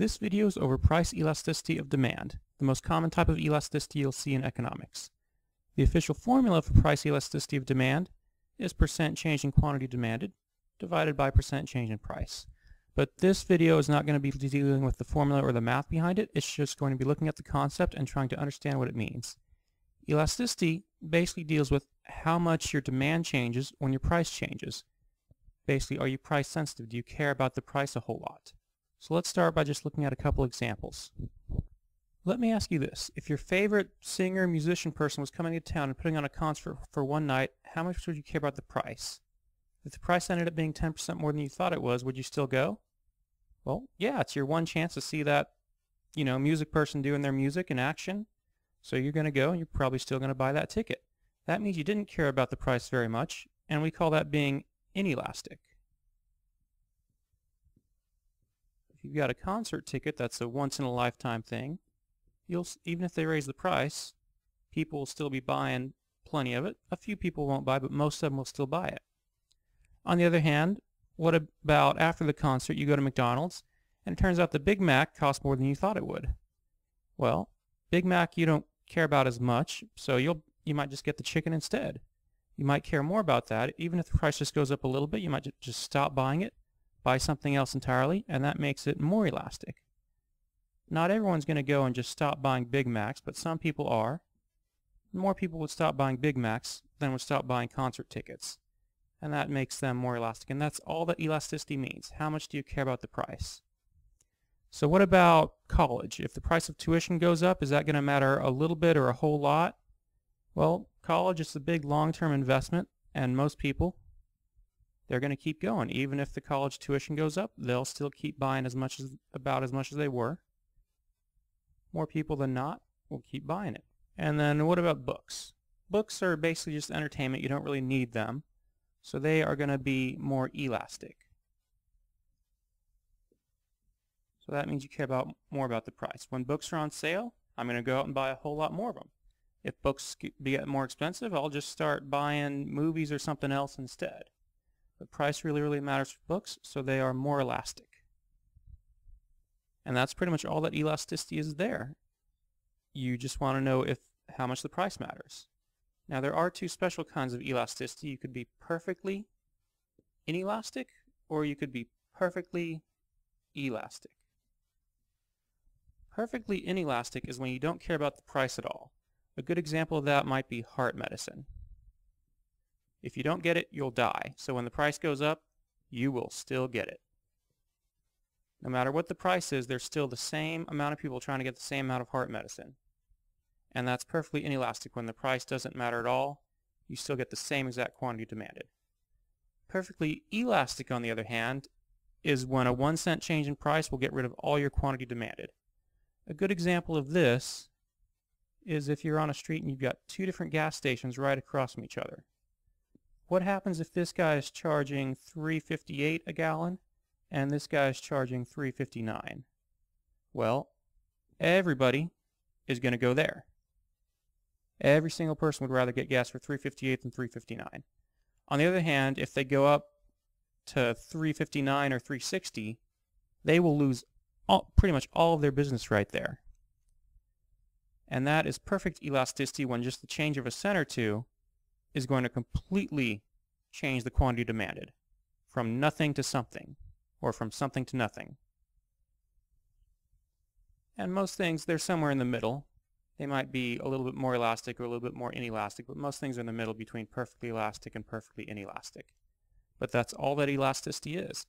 This video is over price elasticity of demand, the most common type of elasticity you'll see in economics. The official formula for price elasticity of demand is percent change in quantity demanded divided by percent change in price. But this video is not going to be dealing with the formula or the math behind it. It's just going to be looking at the concept and trying to understand what it means. Elasticity basically deals with how much your demand changes when your price changes. Basically, are you price sensitive? Do you care about the price a whole lot? So let's start by just looking at a couple examples. Let me ask you this. If your favorite singer, musician person was coming to town and putting on a concert for one night, how much would you care about the price? If the price ended up being 10% more than you thought it was, would you still go? Well, yeah, it's your one chance to see that, you know, music person doing their music in action. So you're going to go and you're probably still going to buy that ticket. That means you didn't care about the price very much, and we call that being inelastic. If you've got a concert ticket that's a once-in-a-lifetime thing, you'll even if they raise the price, people will still be buying plenty of it. A few people won't buy, but most of them will still buy it. On the other hand, what about after the concert you go to McDonald's and it turns out the Big Mac costs more than you thought it would? Well, Big Mac you don't care about as much, so you'll you might just get the chicken instead. You might care more about that. Even if the price just goes up a little bit, you might just stop buying it, buy something else entirely, and that makes it more elastic. Not everyone's going to go and just stop buying Big Macs, but some people are. More people would stop buying Big Macs than would stop buying concert tickets. And that makes them more elastic. And that's all that elasticity means. How much do you care about the price? So what about college? If the price of tuition goes up, is that going to matter a little bit or a whole lot? Well, college is a big long-term investment, and most people, they're going to keep going. Even if the college tuition goes up, they'll still keep buying as much as about as much as they were. More people than not will keep buying it. And then what about books? Books are basically just entertainment. You don't really need them. So they are going to be more elastic. So that means you care about more about the price. When books are on sale, I'm going to go out and buy a whole lot more of them. If books get more expensive, I'll just start buying movies or something else instead. But price really, really matters for books, so they are more elastic. And that's pretty much all that elasticity is there. You just want to know if how much the price matters. Now there are two special kinds of elasticity. You could be perfectly inelastic or you could be perfectly elastic. Perfectly inelastic is when you don't care about the price at all. A good example of that might be heart medicine. If you don't get it, you'll die. So when the price goes up, you will still get it. No matter what the price is, there's still the same amount of people trying to get the same amount of heart medicine. And that's perfectly inelastic. When the price doesn't matter at all, you still get the same exact quantity demanded. Perfectly elastic, on the other hand, is when a one cent change in price will get rid of all your quantity demanded. A good example of this is if you're on a street and you've got two different gas stations right across from each other. What happens if this guy is charging 358 a gallon and this guy is charging 359? Well, everybody is going to go there. Every single person would rather get gas for 358 than 359. On the other hand, if they go up to 359 or 360, they will lose all, pretty much all of their business right there. And that is perfect elasticity when just the change of a cent or two is going to completely change the quantity demanded from nothing to something or from something to nothing. And most things, they're somewhere in the middle. They might be a little bit more elastic or a little bit more inelastic, but most things are in the middle between perfectly elastic and perfectly inelastic. But that's all that elasticity is.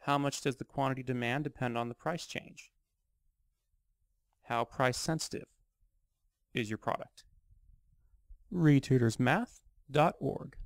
How much does the quantity demand depend on the price change? How price sensitive is your product? reetutorsmath.org